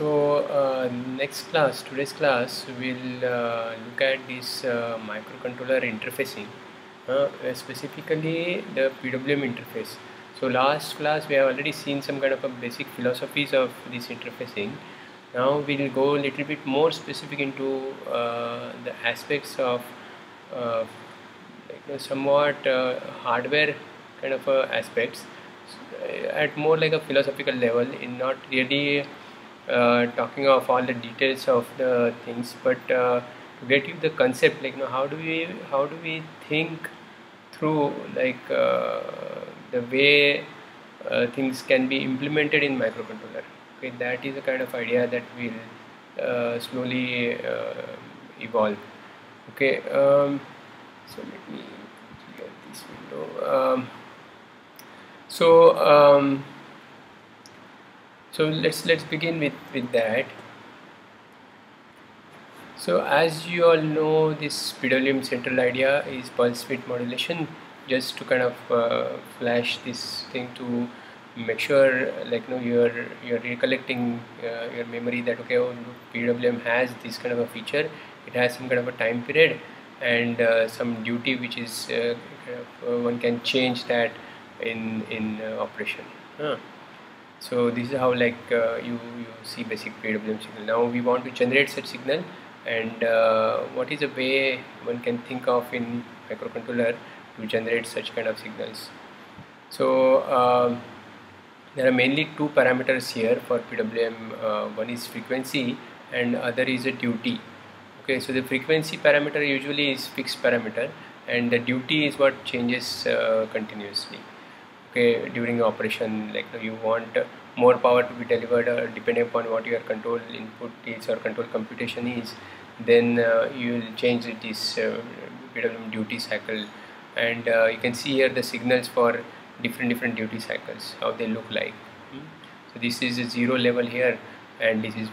So uh, next class, today's class, we'll uh, look at this uh, microcontroller interfacing, uh, specifically the PWM interface. So last class we have already seen some kind of a basic philosophies of this interfacing. Now we'll go a little bit more specific into uh, the aspects of uh, somewhat hardware kind of aspects at more like a philosophical level in not really uh, talking of all the details of the things but uh, to get you the concept like you know how do we how do we think through like uh, the way uh, things can be implemented in microcontroller. Okay that is a kind of idea that will uh, slowly uh, evolve. Okay um, so let me clear this window. Um, so um, so let's let's begin with with that. So as you all know this PWM central idea is pulse width modulation just to kind of uh, flash this thing to make sure like you know you're you're recollecting uh, your memory that okay oh, PWM has this kind of a feature. It has some kind of a time period and uh, some duty which is uh, kind of, uh, one can change that in in uh, operation. Huh. So this is how like uh, you you see basic PWM signal. Now we want to generate such signal and uh, what is a way one can think of in microcontroller to generate such kind of signals. So um, there are mainly two parameters here for PWM uh, one is frequency and other is a duty. Okay so the frequency parameter usually is fixed parameter and the duty is what changes uh, continuously. Okay during operation like you want more power to be delivered uh, depending upon what your control input is or control computation is then uh, you will change this uh, PWM duty cycle and uh, you can see here the signals for different different duty cycles how they look like. Hmm. so this is a zero level here and this is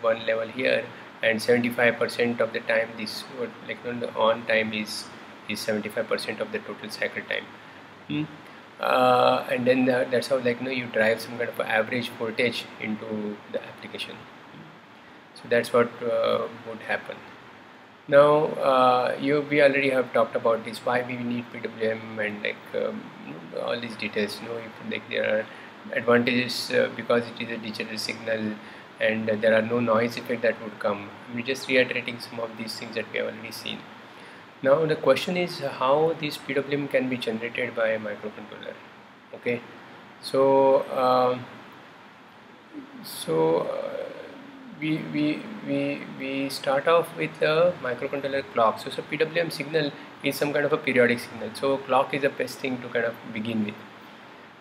one level here and 75% of the time this like on the on time is is 75% of the total cycle time. Hmm. Uh, and then uh, that's how like you know you drive some kind of average voltage into the application. So that's what uh, would happen now uh, you we already have talked about this why we need PWM and like um, all these details you know if, like there are advantages uh, because it is a digital signal and there are no noise effect that would come. I'm just reiterating some of these things that we have already seen. Now the question is how this PWM can be generated by a microcontroller okay? So um, so uh, we, we, we, we start off with a microcontroller clock. So, so PWM signal is some kind of a periodic signal. So clock is the best thing to kind of begin with.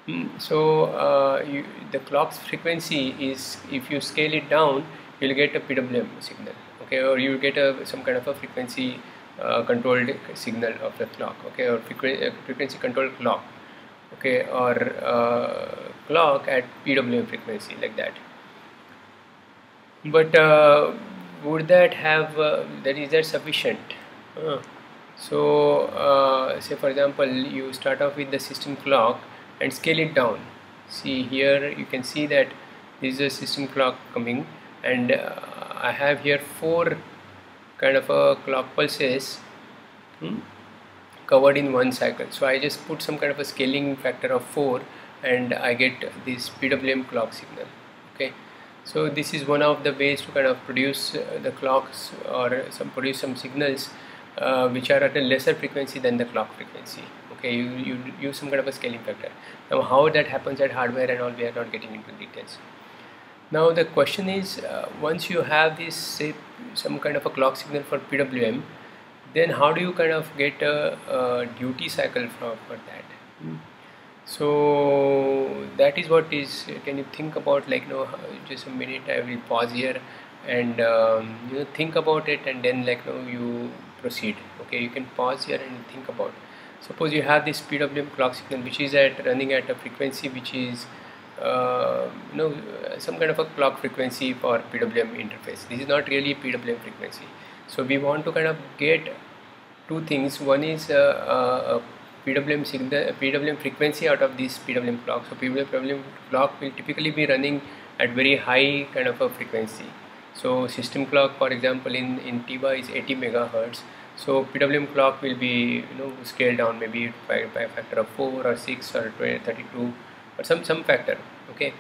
Mm, so uh, you, the clock's frequency is if you scale it down you'll get a PWM signal okay? Or you get a some kind of a frequency uh, controlled signal of the clock okay? Or uh, frequency controlled clock okay? Or uh, clock at PWM frequency like that but uh, would that have uh, that is that sufficient? Uh, so say for example you start off with the system clock and scale it down. See here you can see that this is a system clock coming and I have here four kind of a clock pulses hmm, covered in one cycle. So I just put some kind of a scaling factor of 4 and I get this PWM clock signal okay so this is one of the ways to kind of produce uh, the clocks or some produce some signals uh, which are at a lesser frequency than the clock frequency. Okay you, you use some kind of a scaling factor. Now how that happens at hardware and all we are not getting into details. Now the question is uh, once you have this say some kind of a clock signal for PWM then how do you kind of get a, a duty cycle for, for that? Mm. So that is what is can you think about like you know just a minute I will pause here and um, you know think about it and then like you know you proceed okay you can pause here and think about suppose you have this PWM clock signal which is at running at a frequency which is uh, you know some kind of a clock frequency for PWM interface. This is not really PWM frequency. So we want to kind of get two things. One is uh, a PWM signal, PWM frequency out of this PWM clock. So PWM clock will typically be running at very high kind of a frequency. So system clock, for example, in in TIVA is 80 megahertz. So PWM clock will be you know scaled down maybe by, by a factor of 4 or 6 or 20, 32 or some some factor okay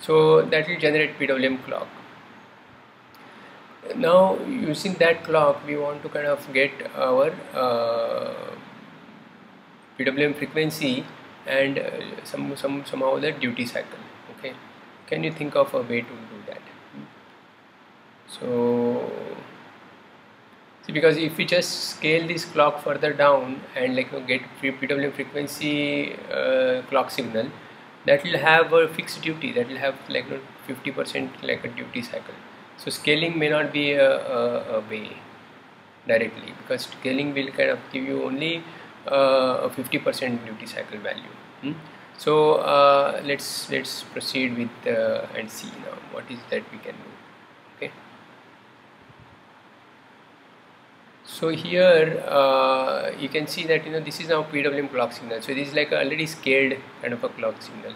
so that will generate PWM clock now using that clock we want to kind of get our uh, PWM frequency and uh, some some somehow the duty cycle okay? Can you think of a way to do that? So see because if we just scale this clock further down and like you know, get PWM frequency uh, clock signal that will have a fixed duty that will have like 50% like a duty cycle. So scaling may not be a, a, a way directly because scaling will kind of give you only a 50% duty cycle value. Hmm? so uh, let's let's proceed with uh, and see now what is that we can do. Okay? So here uh, you can see that you know this is now PWM clock signal. So this is like already scaled kind of a clock signal.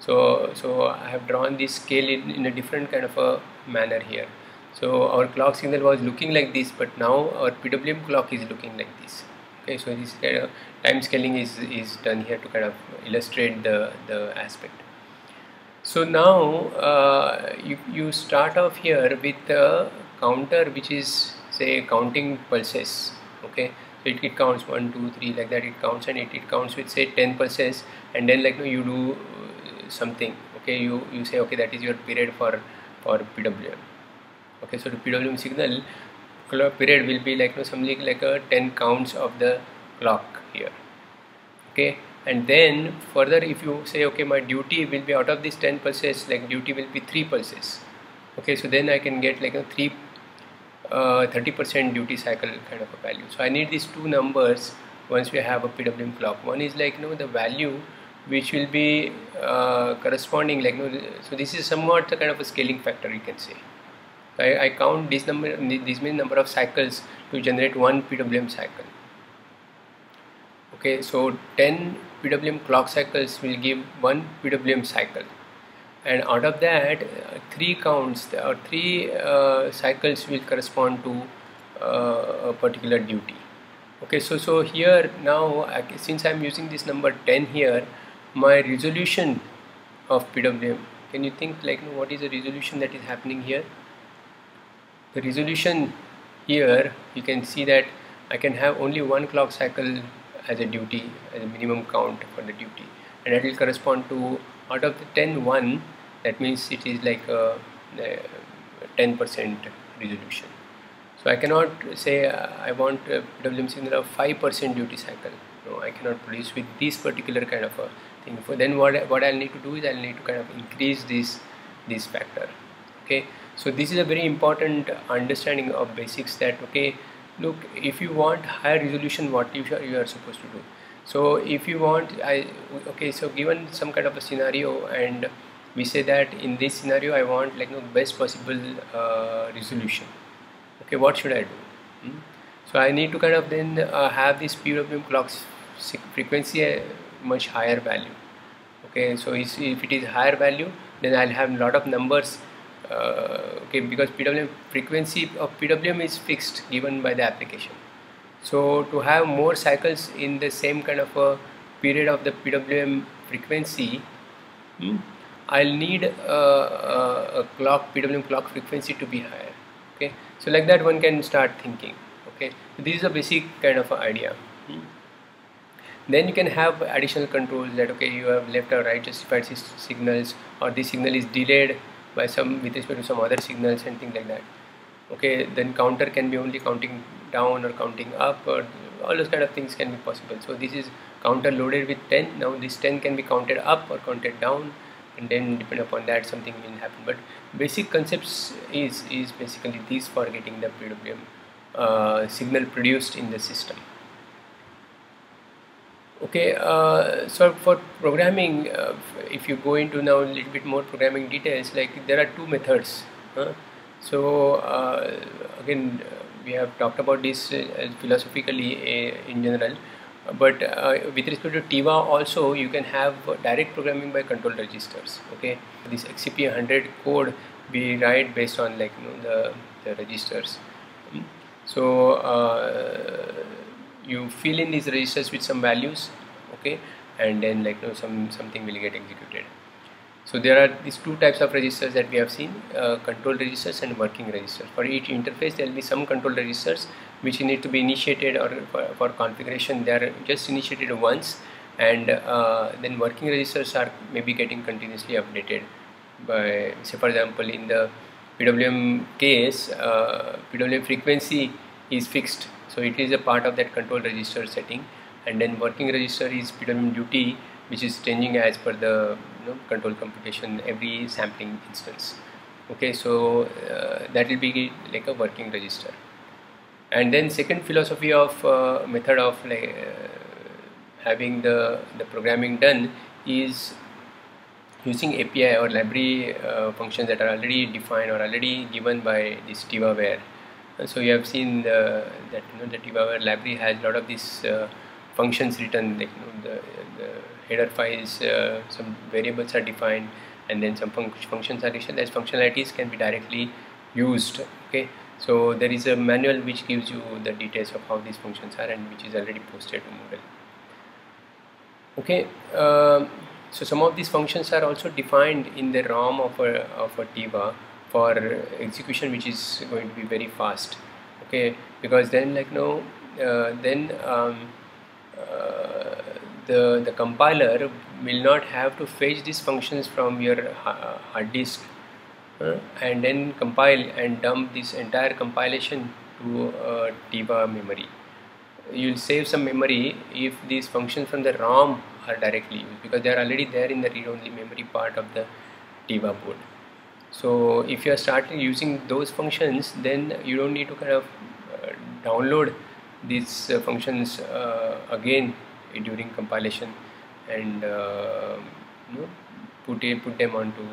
So so I have drawn this scale in, in a different kind of a manner here. So our clock signal was looking like this but now our PWM clock is looking like this okay so this kind of time scaling is is done here to kind of illustrate the the aspect. So now uh, you, you start off here with a counter which is say counting pulses okay? So it, it counts one two three like that it counts and it, it counts with say 10 pulses and then like you do uh, something okay? You you say okay that is your period for for PWM okay so the PWM signal clock period will be like something like a 10 counts of the clock here okay and then further if you say okay my duty will be out of these 10 pulses like duty will be 3 pulses okay so then I can get like a 3 30% uh, duty cycle kind of a value. So I need these two numbers once we have a PWM clock. One is like you know the value which will be uh, corresponding like you know, so this is somewhat the kind of a scaling factor you can say. I, I count this number this many number of cycles to generate one PWM cycle. Okay, so 10 PWM clock cycles will give one PWM cycle. And out of that uh, three counts or three uh, cycles will correspond to uh, a particular duty. Okay so so here now since I'm using this number 10 here my resolution of PWM can you think like what is the resolution that is happening here the resolution here you can see that I can have only one clock cycle as a duty as a minimum count for the duty. And that will correspond to out of the 10 1 that means it is like a 10% resolution. So I cannot say uh, I want a PWM signal of 5% duty cycle. No I cannot produce with this particular kind of a thing. For then what what I'll need to do is I'll need to kind of increase this this factor. Okay so this is a very important understanding of basics that okay look if you want higher resolution what you, you are supposed to do. So if you want I okay so given some kind of a scenario and we say that in this scenario I want like you know, best possible uh, resolution okay what should I do? Hmm? so I need to kind of then uh, have this PWM clock's frequency a much higher value okay? So if it is higher value then I'll have a lot of numbers uh, okay because PWM frequency of PWM is fixed given by the application. So to have more cycles in the same kind of a period of the PWM frequency hmm, I'll need a, a, a, clock PWM clock frequency to be higher okay? So like that one can start thinking okay? So this is a basic kind of idea hmm. then you can have additional controls that okay you have left or right justified signals or this signal is delayed by some with respect to some other signals and things like that. Okay then counter can be only counting down or counting up or all those kind of things can be possible. So this is counter loaded with 10 now this 10 can be counted up or counted down and then depend upon that something will happen. But basic concepts is is basically these for getting the PWM uh, signal produced in the system Okay, uh, so for programming, uh, if you go into now a little bit more programming details, like there are two methods. Huh? So uh, again, we have talked about this uh, philosophically uh, in general, but uh, with respect to TIVA also, you can have direct programming by control registers. Okay, this XCP 100 code we write based on like you know the, the registers. Hmm? So you fill in these registers with some values okay? And then like you know, some something will get executed. So there are these two types of registers that we have seen uh, control registers and working registers. For each interface there will be some control registers which need to be initiated or for, for configuration. They are just initiated once and uh, then working registers are maybe getting continuously updated. By say for example in the PWM case uh, PWM frequency is fixed so it is a part of that control register setting. And then working register is PWM duty which is changing as per the you know, control computation every sampling instance. Okay so uh, that will be like a working register. And then second philosophy of uh, method of like uh, having the the programming done is using API or library uh, functions that are already defined or already given by this TivaWare so you have seen that you know the TivaWare library has a lot of these uh, functions written like you know the, the header files uh, some variables are defined and then some fun functions are written. As functionalities can be directly used okay? So there is a manual which gives you the details of how these functions are and which is already posted to Moodle. Okay uh, so some of these functions are also defined in the ROM of a, of a Tiva for execution which is going to be very fast. Okay? Because then like no uh, then um, uh, the the compiler will not have to fetch these functions from your hard disk uh, and then compile and dump this entire compilation to uh, TIVA memory. You'll save some memory if these functions from the ROM are directly used because they are already there in the read-only memory part of the TIVA board so if you are starting using those functions then you don't need to kind of uh, download these uh, functions uh, again during compilation and uh, you know, put it, put them onto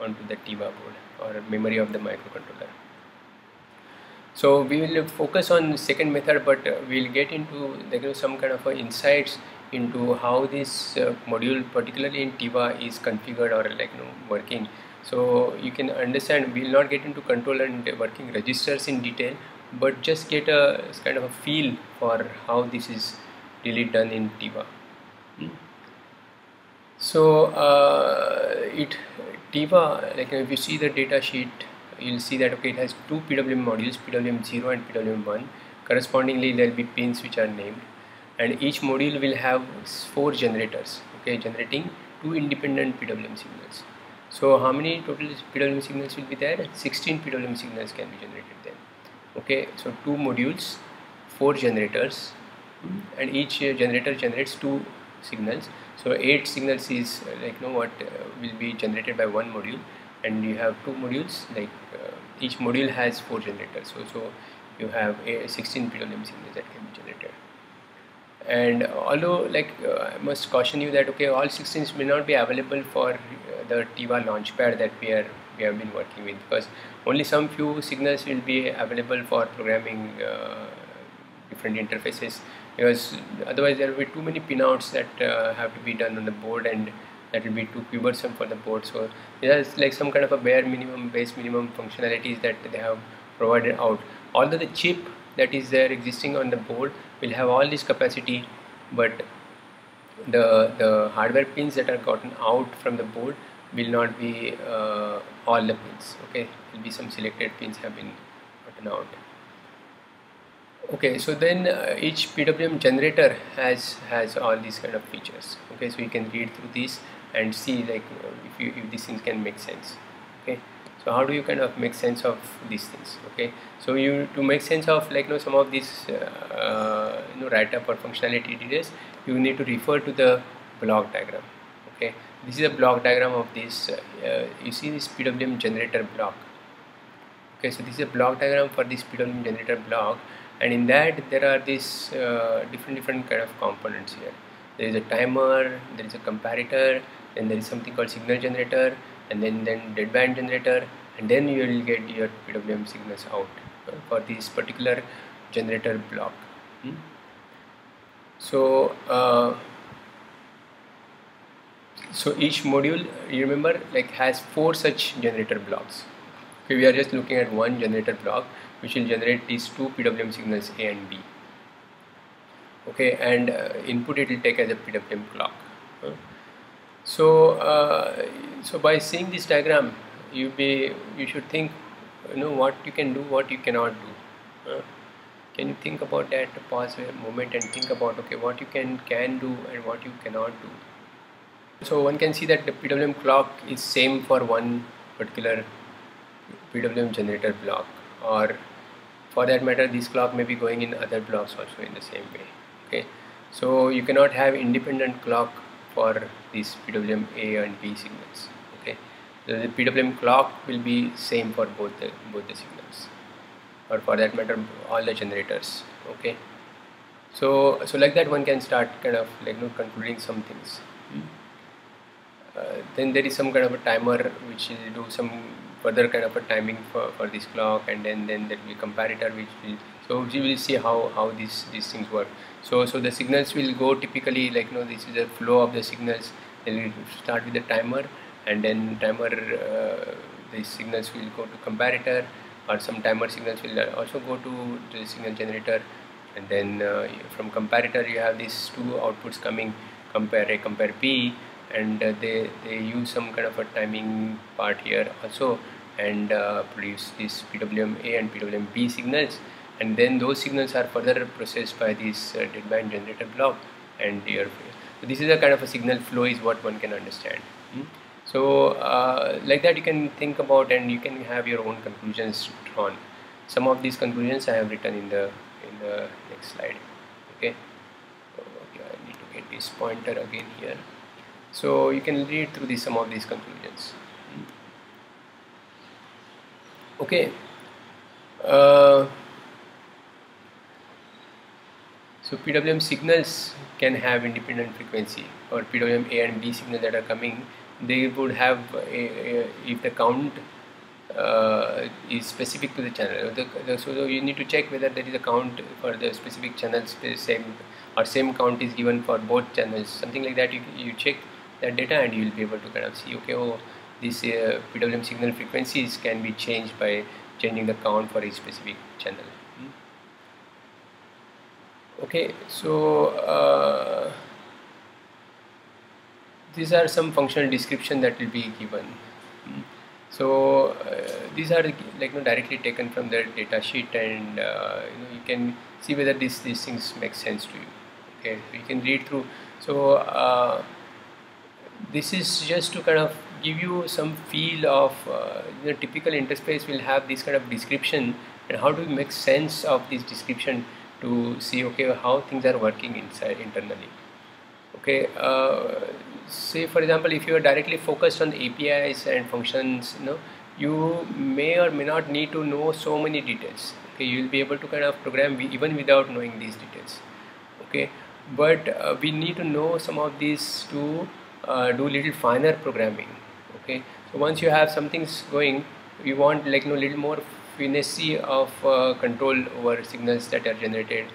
onto the TIVA board or memory of the microcontroller. So we will focus on second method, but we'll get into you know, some kind of insights into how this uh, module, particularly in TIVA, is configured or like you know working so you can understand we'll not get into control and working registers in detail but just get a kind of a feel for how this is really done in Tiva. Hmm. so uh, it Tiva like if you see the data sheet you'll see that okay it has two PWM modules PWM0 and PWM1 correspondingly there will be pins which are named. And each module will have four generators okay generating two independent PWM signals so how many total PWM signals will be there? 16 PWM signals can be generated then. Okay, so two modules, four generators, and each generator generates two signals. So eight signals is uh, like know what uh, will be generated by one module, and you have two modules. Like uh, each module has four generators. So so you have 16 PWM signals that can be generated and although like uh, I must caution you that okay all 16s may not be available for uh, the Tiva launchpad that we are we have been working with because only some few signals will be available for programming uh, different interfaces because otherwise there will be too many pinouts that uh, have to be done on the board and that will be too cumbersome for the board. So there's like some kind of a bare minimum base minimum functionalities that they have provided out. Although the chip that is there existing on the board will have all this capacity but the the hardware pins that are gotten out from the board will not be uh, all the pins okay? Will be some selected pins have been gotten out. Okay so then uh, each PWM generator has has all these kind of features okay? So you can read through these and see like if you if these things can make sense okay so how do you kind of make sense of these things okay? So you to make sense of like you know some of these uh, you know write up or functionality details you need to refer to the block diagram okay? This is a block diagram of this uh, you see this PWM generator block okay? So this is a block diagram for this PWM generator block and in that there are these uh, different different kind of components here. There is a timer there is a comparator then there is something called signal generator and then then deadband generator and then you will get your PWM signals out uh, for this particular generator block. Hmm? so uh, so each module you remember like has four such generator blocks. Okay we are just looking at one generator block which will generate these two PWM signals A and B. Okay and uh, input it will take as a PWM clock. Uh, so uh, so by seeing this diagram you be you should think you know what you can do what you cannot do. Uh, can you think about that pause a moment and think about okay what you can can do and what you cannot do? So one can see that the PWM clock is same for one particular PWM generator block. Or for that matter this clock may be going in other blocks also in the same way. Okay? So you cannot have independent clock for these PWM A and B signals okay? So the PWM clock will be same for both the both the signals or for that matter all the generators okay? So so like that one can start kind of like you know concluding some things. Hmm. Uh, then there is some kind of a timer which will do some further kind of a timing for, for this clock and then then there will be comparator which will so we will see how how these these things work. So so the signals will go typically like you know this is a flow of the signals. Then we start with the timer and then timer uh, the signals will go to comparator or some timer signals will also go to the signal generator. And then uh, from comparator you have these two outputs coming compare A compare B and uh, they they use some kind of a timing part here also and uh, produce this PWM A and PWM B signals and then those signals are further processed by this uh, deadband generator block and here so this is a kind of a signal flow is what one can understand. Hmm? so uh, like that you can think about and you can have your own conclusions drawn. Some of these conclusions I have written in the in the next slide. Okay? Okay I need to get this pointer again here. So you can read through some of these conclusions. Okay. Uh, so PWM signals can have independent frequency or PWM A and B signals that are coming. They would have a, a, if the count uh, is specific to the channel. The, the, so you need to check whether there is a count for the specific channels same or same count is given for both channels. Something like that you, you check that data and you will be able to kind of see okay oh these uh, PWM signal frequencies can be changed by changing the count for a specific channel. Okay so uh, these are some functional description that will be given. Hmm. so uh, these are like you know, directly taken from the data sheet and uh, you know you can see whether these these things make sense to you. Okay you can read through. So uh, this is just to kind of give you some feel of uh, you know, typical interface will have this kind of description and how do we make sense of this description to see okay how things are working inside internally. Okay uh, say for example if you are directly focused on the APIs and functions you know you may or may not need to know so many details. Okay you will be able to kind of program even without knowing these details. Okay but uh, we need to know some of these to uh, do little finer programming. Okay so once you have some things going you want like you know little more finesse of uh, control over signals that are generated.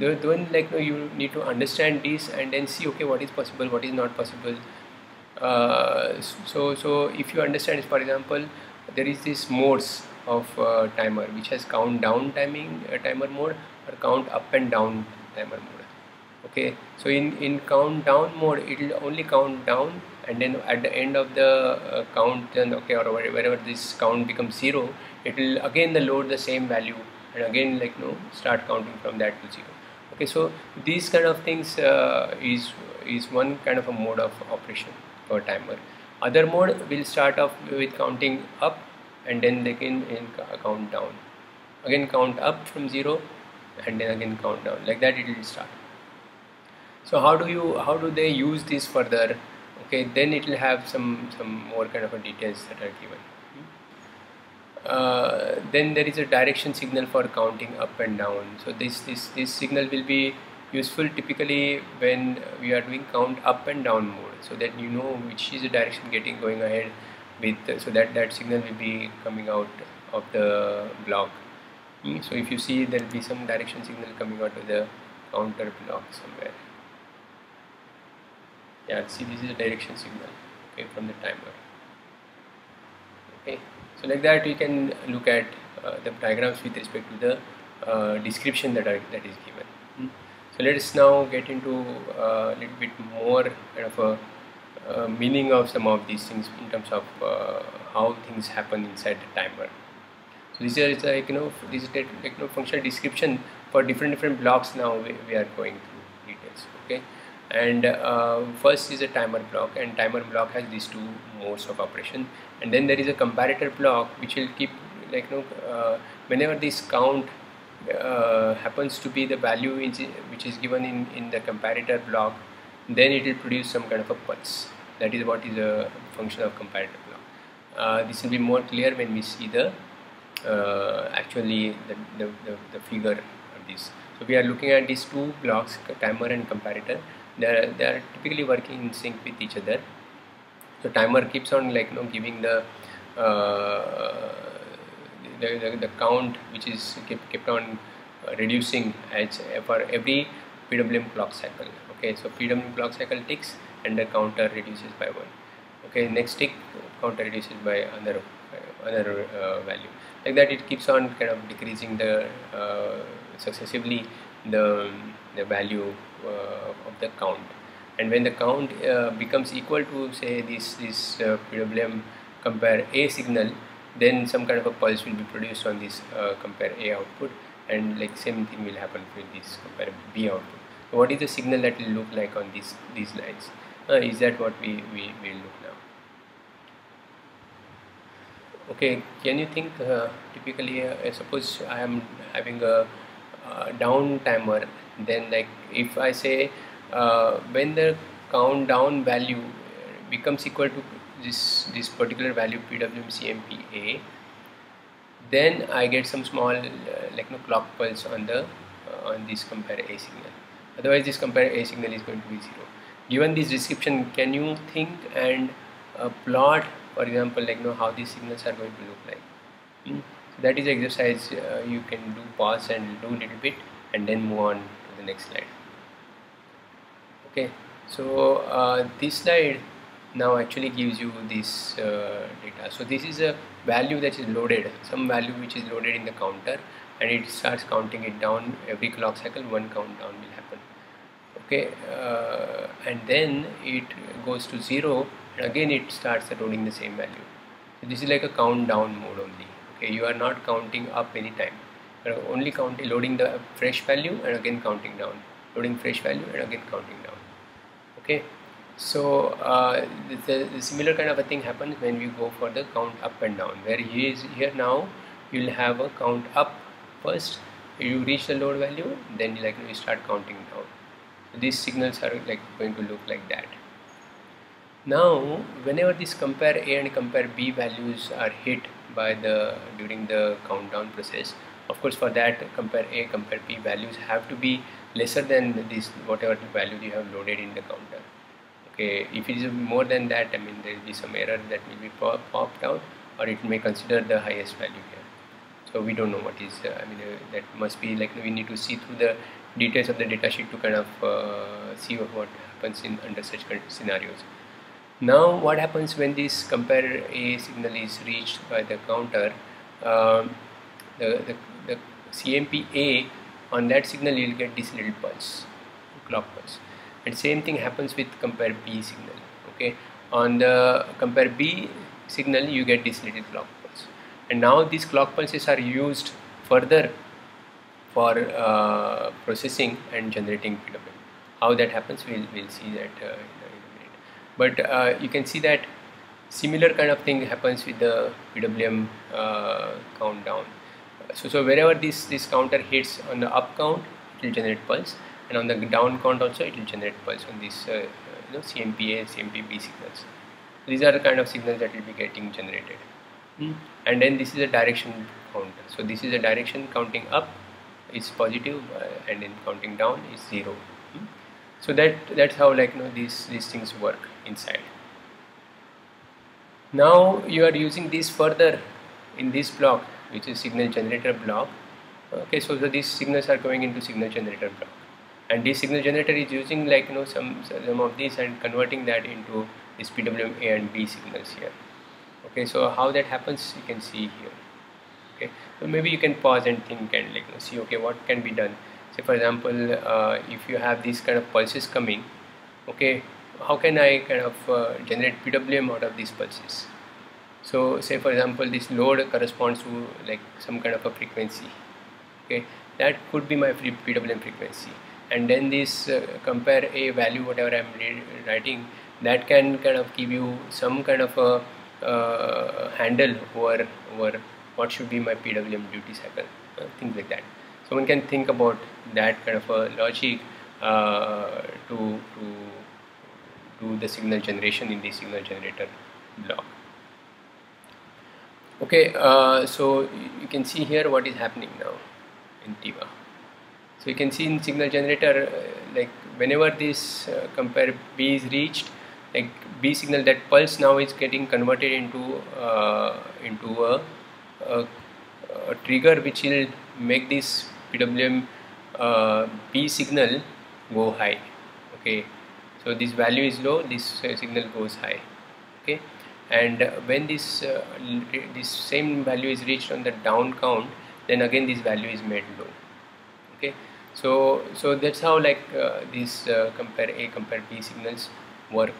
Then like you, know, you need to understand this and then see okay what is possible what is not possible. Uh, so so if you understand for example there is this modes of uh, timer which has count down timing uh, timer mode or count up and down timer mode. Okay? So in in count down mode it will only count down and then at the end of the uh, count then okay or wherever this count becomes zero it will again the load the same value and again like no start counting from that to zero. Okay so these kind of things uh, is is one kind of a mode of operation for timer. Other mode will start off with counting up and then again in count down. Again count up from zero and then again count down. Like that it will start. So how do you how do they use this further? Okay then it will have some some more kind of a details that are given uh, then there is a direction signal for counting up and down. So this this this signal will be useful typically when we are doing count up and down mode so that you know which is the direction getting going ahead with so that that signal will be coming out of the block. Hmm, so if you see there will be some direction signal coming out of the counter block somewhere. Yeah see this is a direction signal okay from the timer okay. So like that we can look at uh, the diagrams with respect to the uh, description that, are, that is given. Hmm. so let us now get into a uh, little bit more kind of a uh, meaning of some of these things in terms of uh, how things happen inside the timer. So this is like you know this is like you know functional description for different different blocks now we, we are going through details. Okay and uh, first is a timer block and timer block has these two modes of operation. And then there is a comparator block which will keep like you know uh, whenever this count uh, happens to be the value which is given in in the comparator block then it will produce some kind of a pulse. That is what is a function of comparator block. Uh, this will be more clear when we see the uh, actually the, the, the, the figure of this. So we are looking at these two blocks timer and comparator they are, they are typically working in sync with each other. So timer keeps on like you know giving the uh, the, the, the, count which is kept, kept on uh, reducing as for every PWM clock cycle. Okay so PWM clock cycle ticks and the counter reduces by one. Okay next tick counter reduces by another another uh, value. Like that it keeps on kind of decreasing the uh, successively the the value uh, of the count. And when the count uh, becomes equal to say this this uh, PWM compare A signal then some kind of a pulse will be produced on this compare A output. And like same thing will happen with this compare B output. What is the signal that will look like on these these lines? Is that what we, we will look now? Okay can you think uh, typically uh, suppose I am having a down timer then like if I say uh, when the count down value becomes equal to this this particular value PWM CMPA then I get some small uh, like no clock pulse on the uh, on this compare A signal. Otherwise this compare A signal is going to be zero. Given this description can you think and uh, plot for example like know how these signals are going to look like? Hmm? That is exercise uh, you can do pause and do little bit and then move on to the next slide. Okay so uh, this slide now actually gives you this uh, data. So this is a value that is loaded some value which is loaded in the counter and it starts counting it down. Every clock cycle one countdown will happen. Okay uh, and then it goes to zero and again it starts loading the same value. So this is like a countdown mode only you are not counting up anytime. You are only counting loading the fresh value and again counting down. Loading fresh value and again counting down. Okay? So uh, the, the, similar kind of a thing happens when we go for the count up and down. Where here is here now you will have a count up first. You reach the load value then like you start counting down. So these signals are like going to look like that. Now whenever this compare a and compare b values are hit by the during the countdown process. Of course for that compare a compare b values have to be lesser than this whatever the value you have loaded in the counter. Okay if it is more than that I mean there will be some error that will be pop popped out or it may consider the highest value here. So we don't know what is uh, I mean uh, that must be like we need to see through the details of the datasheet to kind of uh, see what happens in under such kind scenarios now what happens when this compare A signal is reached by the counter? Um, the, the, the CMP A on that signal you will get this little pulse clock pulse. And same thing happens with compare B signal okay? On the compare B signal you get this little clock pulse. And now these clock pulses are used further for uh, processing and generating how that happens we'll, we'll see that uh, but uh, you can see that similar kind of thing happens with the PWM uh, countdown. So, so wherever this this counter hits on the up count it will generate pulse. And on the down count also it will generate pulse on these uh, you know CMPA CMPB signals. These are the kind of signals that will be getting generated. Mm. and then this is a direction counter. So this is a direction counting up is positive uh, and then counting down is zero. Hmm? so that that's how like you know these these things work inside. Now you are using this further in this block which is signal generator block. Okay so, so these signals are going into signal generator block. And this signal generator is using like you know some some of these and converting that into this PWM A and B signals here. Okay so how that happens you can see here. Okay so maybe you can pause and think and like you know, see okay what can be done. Say for example uh, if you have these kind of pulses coming okay how can I kind of uh, generate PWM out of these pulses? So say for example this load corresponds to like some kind of a frequency okay? That could be my PWM frequency. And then this uh, compare a value whatever I'm writing that can kind of give you some kind of a uh, handle over over what should be my PWM duty cycle uh, things like that. So one can think about that kind of a logic uh, to to the signal generation in the signal generator block. Okay uh, so you can see here what is happening now in TIVA so you can see in signal generator uh, like whenever this uh, compare B is reached like B signal that pulse now is getting converted into uh, into a, a, a, trigger which will make this PWM uh, B signal go high. Okay so this value is low this uh, signal goes high okay? And uh, when this uh, this same value is reached on the down count then again this value is made low okay? So so that's how like uh, these uh, compare a compare b signals work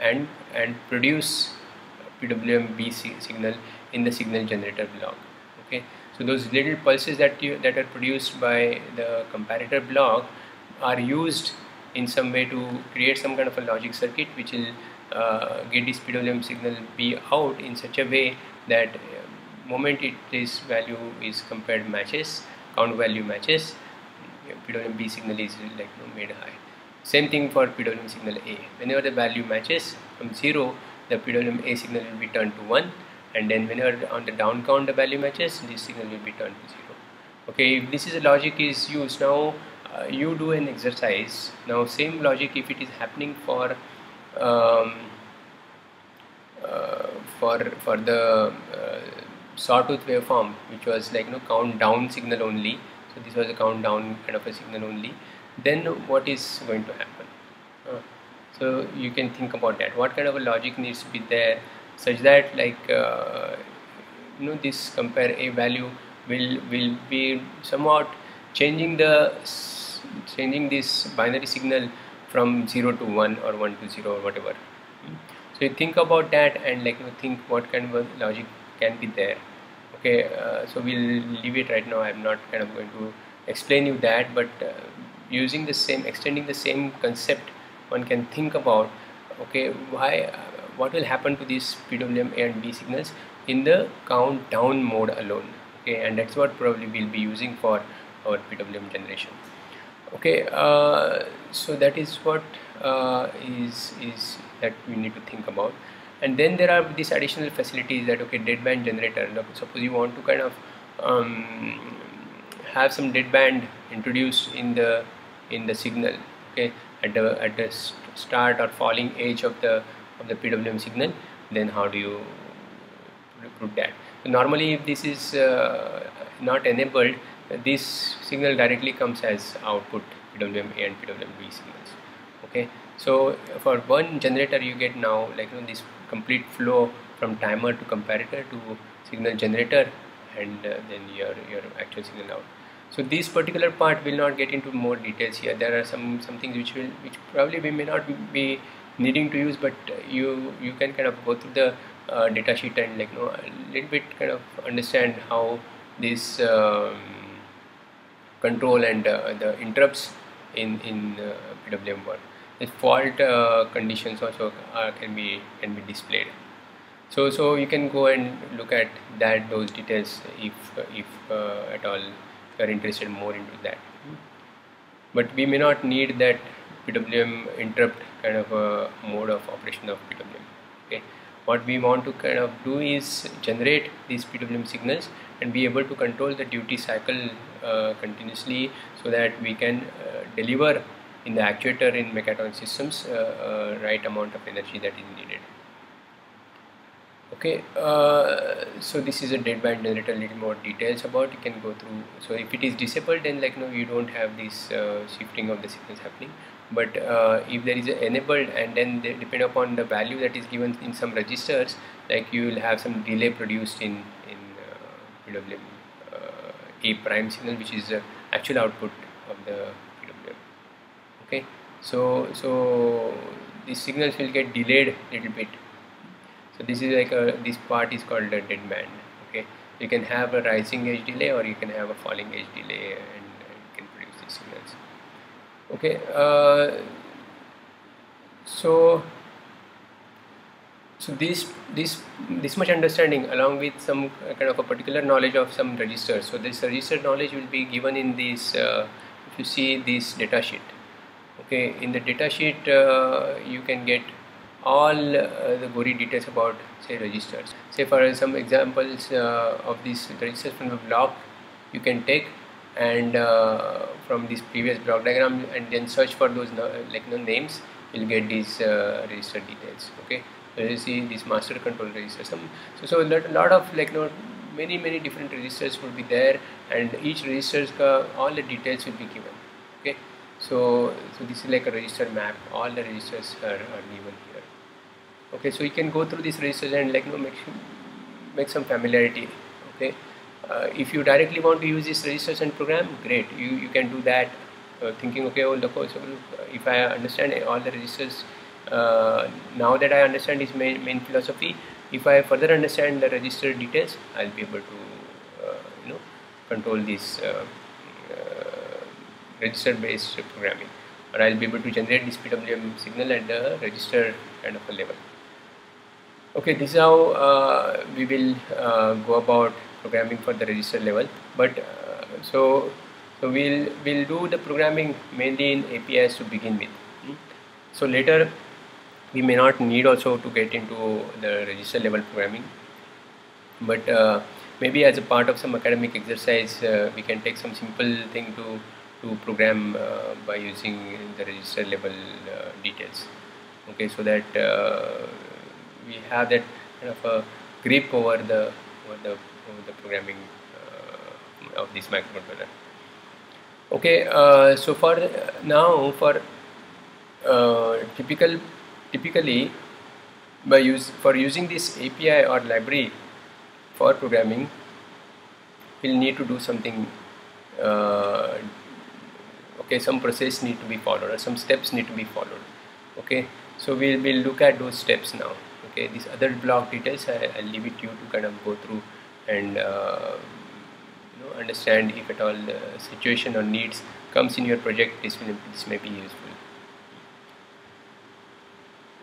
and and produce pwm b signal in the signal generator block okay? So those little pulses that you that are produced by the comparator block are used in some way to create some kind of a logic circuit which will uh, get this PWM signal B out in such a way that uh, moment it this value is compared matches count value matches PWM B signal is like you know, made high. Same thing for PWM signal A. Whenever the value matches from 0 the PWM A signal will be turned to 1 and then whenever on the down count the value matches this signal will be turned to 0 okay if this is a logic is used now you do an exercise. Now same logic if it is happening for um, uh, for for the uh, sawtooth waveform which was like you know count down signal only. So this was a countdown kind of a signal only. Then what is going to happen? Uh, so you can think about that. What kind of a logic needs to be there such that like uh, you know this compare a value will will be somewhat changing the changing this binary signal from 0 to 1 or 1 to 0 or whatever. So you think about that and like you think what kind of logic can be there. Okay uh, so we'll leave it right now. I'm not kind of going to explain you that but uh, using the same extending the same concept one can think about okay why uh, what will happen to these PWM A and B signals in the count down mode alone? Okay and that's what probably we'll be using for our PWM generation okay uh, so that is what uh, is is that we need to think about. And then there are these additional facilities that okay deadband generator. Suppose you want to kind of um, have some deadband introduced in the in the signal okay at the at the start or falling edge of the of the PWM signal then how do you recruit that? So normally if this is uh, not enabled this signal directly comes as output PWM A and PWM B signals okay? So for one generator you get now like you know this complete flow from timer to comparator to signal generator and uh, then your your actual signal out. So this particular part will not get into more details here. There are some some things which will which probably we may not be needing to use but you you can kind of go through the uh, data sheet and like you know a little bit kind of understand how this um, control and uh, the interrupts in in uh, PWM work. The fault uh, conditions also can be can be displayed. So so you can go and look at that those details if if at all you are interested more into that. But we may not need that PWM interrupt kind of a mode of operation of PWM. Okay. what we want to kind of do is generate these PWM signals and be able to control the duty cycle uh, continuously so that we can uh, deliver in the actuator in mechatronic systems uh, uh, right amount of energy that is needed. Okay uh, so this is a deadband generator a little more details about you can go through. So if it is disabled then like no you don't have this uh, shifting of the signals happening. But uh, if there is enabled and then they depend upon the value that is given in some registers like you will have some delay produced in PWM uh, a prime signal which is the actual output of the PWM okay? So so these signals will get delayed a little bit. So this is like a this part is called a dead band okay? You can have a rising edge delay or you can have a falling edge delay and, and can produce these signals. Okay? Uh, so so this this this much understanding along with some kind of a particular knowledge of some registers. So this register knowledge will be given in this uh, if you see this data sheet. Okay in the data sheet uh, you can get all uh, the gory details about say registers. Say for some examples uh, of these registers from the block you can take and uh, from this previous block diagram and then search for those like no names you'll get these uh, register details. Okay you see this master control register some so, so a lot of like no many many different registers will be there and each registers all the details will be given okay? So so this is like a register map. All the registers are, are given here okay? So you can go through this registers and like you know, make make some familiarity okay? Uh, if you directly want to use this registers and program great. You you can do that uh, thinking okay all the course if I understand all the registers uh, now that I understand his main, main philosophy if I further understand the register details I'll be able to uh, you know control this uh, uh, register based programming. Or I'll be able to generate this PWM signal at the register kind of a level. Okay this is how uh, we will uh, go about programming for the register level. But uh, so so we'll we'll do the programming mainly in APIs to begin with. Hmm. so later we may not need also to get into the register level programming but uh, maybe as a part of some academic exercise uh, we can take some simple thing to to program uh, by using the register level details okay so that we have that kind of a grip over the over the, over the programming uh, of this microcontroller. Okay, uh, so for now for uh, typical typically by use for using this API or library for programming, we'll need to do something. Uh, okay, some process need to be followed or some steps need to be followed. Okay, so we'll, we'll look at those steps now okay these other block details I, will leave it to you to kind of go through and uh, you know understand if at all the situation or needs comes in your project this will this may be useful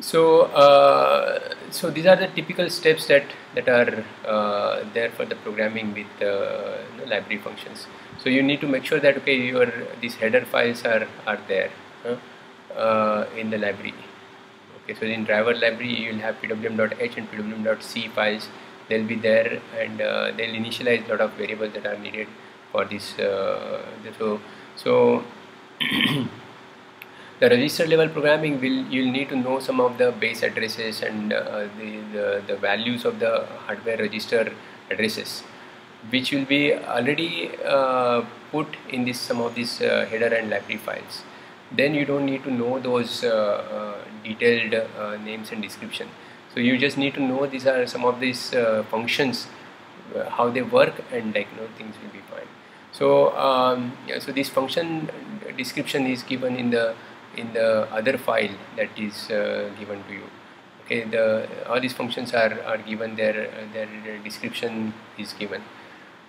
so uh, so these are the typical steps that that are uh, there for the programming with uh, know, library functions. So you need to make sure that okay your these header files are are there huh, uh, in the library. Okay so in driver library you will have pwm.h and pwm.c files. They'll be there and uh, they'll initialize a lot of variables that are needed for this uh, so so the register level programming will you'll need to know some of the base addresses and uh, the, the, the values of the hardware register addresses which will be already uh, put in this some of these uh, header and library files. Then you don't need to know those uh, uh, detailed uh, names and description. So you just need to know these are some of these functions how they work and like you know things will be fine. So um, yeah, so this function description is given in the in the other file that is uh, given to you. Okay the all these functions are are given their their description is given.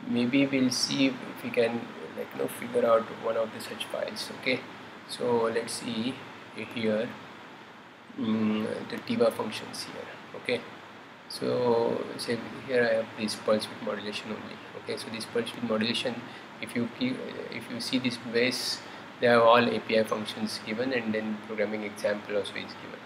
Maybe we'll see if we can like you know figure out one of the such files okay? So let's see here. Um, the Tiva functions here okay? So say here I have this pulse width modulation only okay? So this pulse width modulation if you keep, if you see this base they have all API functions given and then programming example also is given.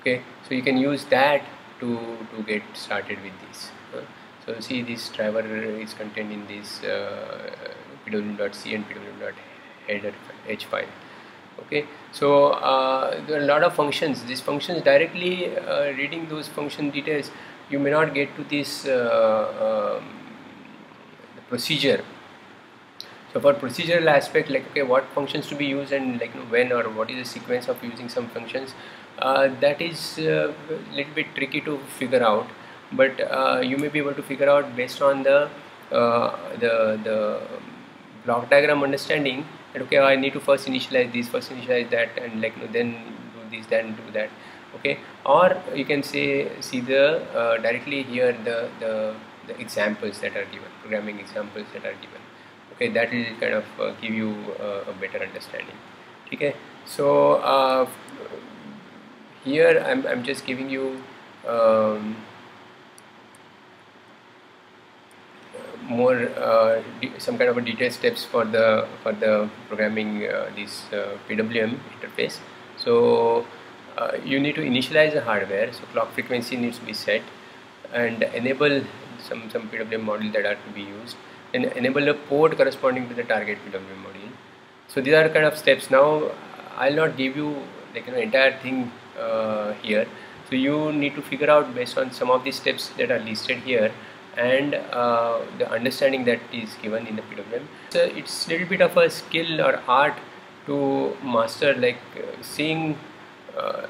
Okay? So you can use that to to get started with this. Uh, so see this driver is contained in this uh, pwm.c and pwm.header h file. Okay? So uh, there are a lot of functions. These functions directly uh, reading those function details you may not get to this uh, um, procedure for procedural aspect like okay what functions to be used and like you know, when or what is the sequence of using some functions uh, that is a uh, little bit tricky to figure out. But uh, you may be able to figure out based on the uh, the the block diagram understanding that okay I need to first initialize this first initialize that and like you know, then do this then do that. Okay? Or you can say see the uh, directly here the, the the examples that are given programming examples that are given okay that will kind of uh, give you uh, a better understanding. Okay so uh, here I'm, I'm just giving you um, more uh, some kind of a detailed steps for the for the programming uh, this uh, PWM interface. So you need to initialize the hardware so clock frequency needs to be set and enable some some PWM module that are to be used and enable a port corresponding to the target PWM module so these are kind of steps now I'll not give you like know entire thing uh, here so you need to figure out based on some of the steps that are listed here and uh, the understanding that is given in the PWM. So it's a little bit of a skill or art to master like uh, seeing uh,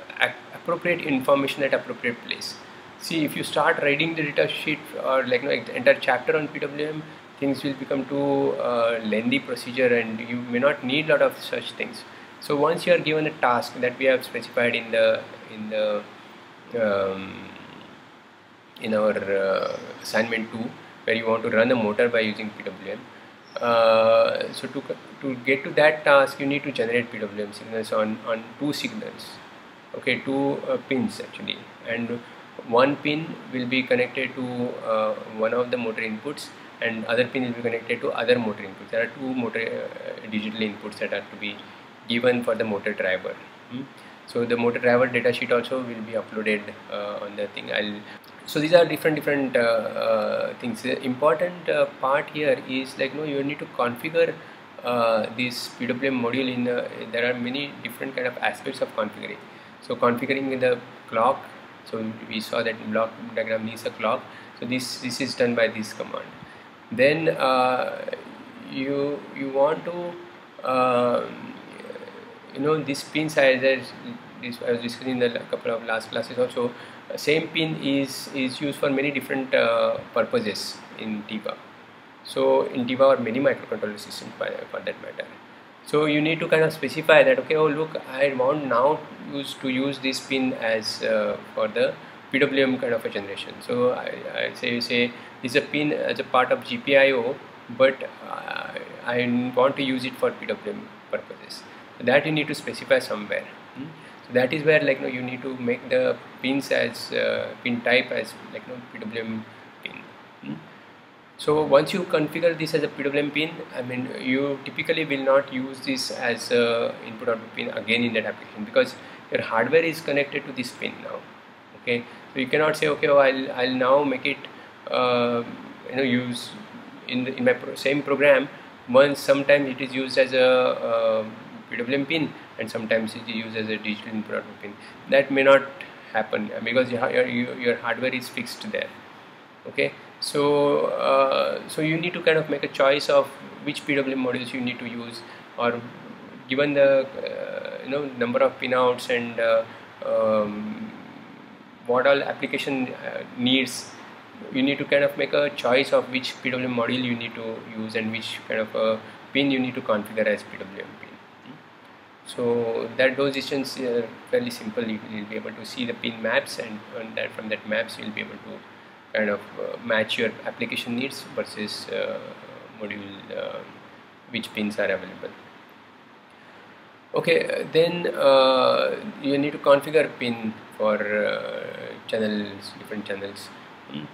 appropriate information at appropriate place. See if you start writing the data sheet or like you know, entire chapter on PWM things will become too uh, lengthy procedure and you may not need a lot of such things. So once you are given a task that we have specified in the in the um, in our uh, assignment 2 where you want to run a motor by using PWM. Uh, so to, to get to that task you need to generate PWM signals on, on two signals okay two uh, pins actually and one pin will be connected to uh, one of the motor inputs and other pin will be connected to other motor inputs. There are two motor uh, digital inputs that are to be given for the motor driver. Hmm? so the motor driver datasheet also will be uploaded uh, on the thing. I'll so these are different different uh, uh, things. The important uh, part here is like you know you need to configure uh, this PWM module in the, there are many different kind of aspects of configuring. So configuring the clock so we saw that block diagram needs a clock. So this this is done by this command then uh, you you want to uh, you know this pin size as this I was discussing in the couple of last classes also same pin is is used for many different uh, purposes in TIVA so in TIVA or many microcontroller systems for, that matter. So you need to kind of specify that okay oh look I want now use to use this pin as uh, for the PWM kind of a generation. So I, I say you say is a pin as a part of GPIO but I, I want to use it for PWM purposes. That you need to specify somewhere. Hmm? so that is where like you, know, you need to make the pins as uh, pin type as like you know, PWM pin. Hmm? so once you configure this as a PWM pin I mean you typically will not use this as a input output pin again in that application because your hardware is connected to this pin now. Okay? So you cannot say okay oh, I'll, I'll now make it uh, you know use in, the, in my pro same program once sometimes it is used as a uh, PWM pin and sometimes it is used as a digital input pin. That may not happen because your, your, your hardware is fixed there. Okay? So uh, so you need to kind of make a choice of which PWM modules you need to use or given the uh, you know number of pinouts and uh, um, what all application uh, needs you need to kind of make a choice of which PWM module you need to use and which kind of a pin you need to configure as PWM pin. So that those decisions are fairly simple. You will be able to see the pin maps and, and that from that maps you will be able to kind of uh, match your application needs versus uh, module uh, which pins are available. Okay then uh, you need to configure pin for uh, channels different channels. Hmm.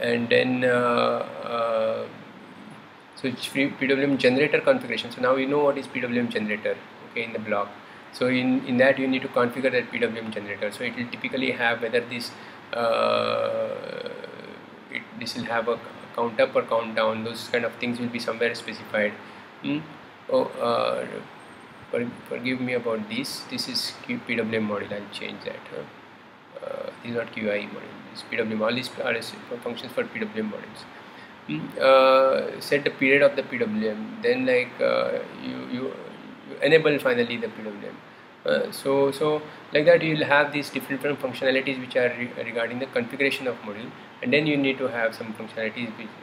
And then uh, so it's PWM generator configuration. So now we know what is PWM generator okay in the block. So in in that you need to configure that PWM generator. So it will typically have whether this uh, it, this will have a count up or count down. Those kind of things will be somewhere specified. Mm? oh uh, forgive me about this. This is PWM module I'll change that huh? Uh, is not QI module this PWM all these are functions for PWM modules mm? uh, set the period of the PWM then like uh, you, you, you enable finally the PWM uh, so so like that you will have these different, different functionalities which are re regarding the configuration of module and then you need to have some functionalities which,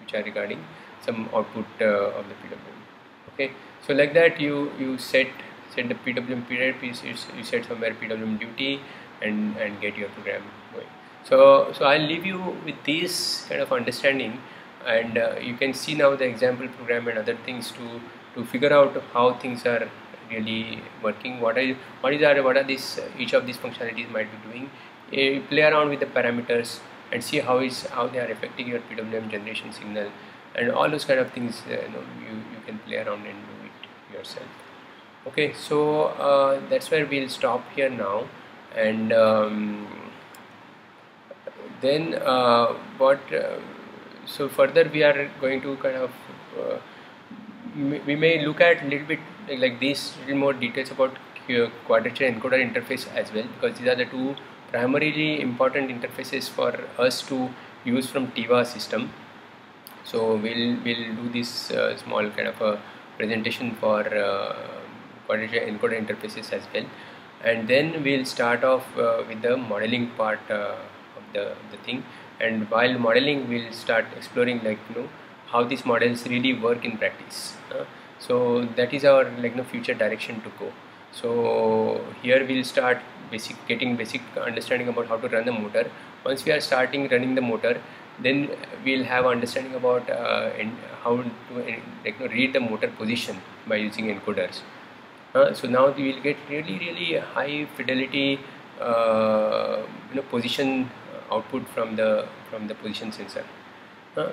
which are regarding some output uh, of the PWM okay so like that you you set set the PWM period you set somewhere PWM duty and and get your program going. So so I'll leave you with this kind of understanding and uh, you can see now the example program and other things to to figure out how things are really working. What are what is are what are these each of these functionalities might be doing? Uh, play around with the parameters and see how is how they are affecting your PWM generation signal and all those kind of things uh, you know you, you can play around and do it yourself. Okay so uh, that's where we'll stop here now and um, then uh, what uh, so further we are going to kind of uh, we may look at a little bit like this little more details about quadrature encoder interface as well because these are the two primarily important interfaces for us to use from TIVA system. So we'll we'll do this uh, small kind of a presentation for uh, quadrature encoder interfaces as well and then we'll start off uh, with the modeling part uh, of the, the thing. And while modeling we'll start exploring like you know how these models really work in practice uh, so that is our like no future direction to go. So here we'll start basic getting basic understanding about how to run the motor. Once we are starting running the motor then we'll have understanding about uh, how to like, you know, read the motor position by using encoders uh, so now we will get really really high fidelity uh, you know position output from the from the position sensor. Uh,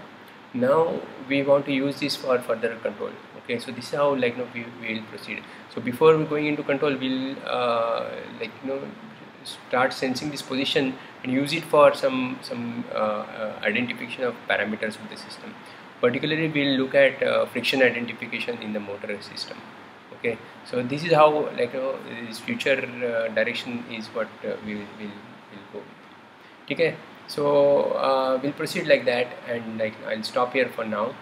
now we want to use this for further control. Okay so this is how like you know, we will proceed. So before we going into control we'll uh, like you know start sensing this position and use it for some some uh, uh, identification of parameters of the system. Particularly we'll look at uh, friction identification in the motor system okay. So this is how like know, this future uh, direction is what uh, we will will will go with. Okay. So uh, we'll proceed like that and like I'll stop here for now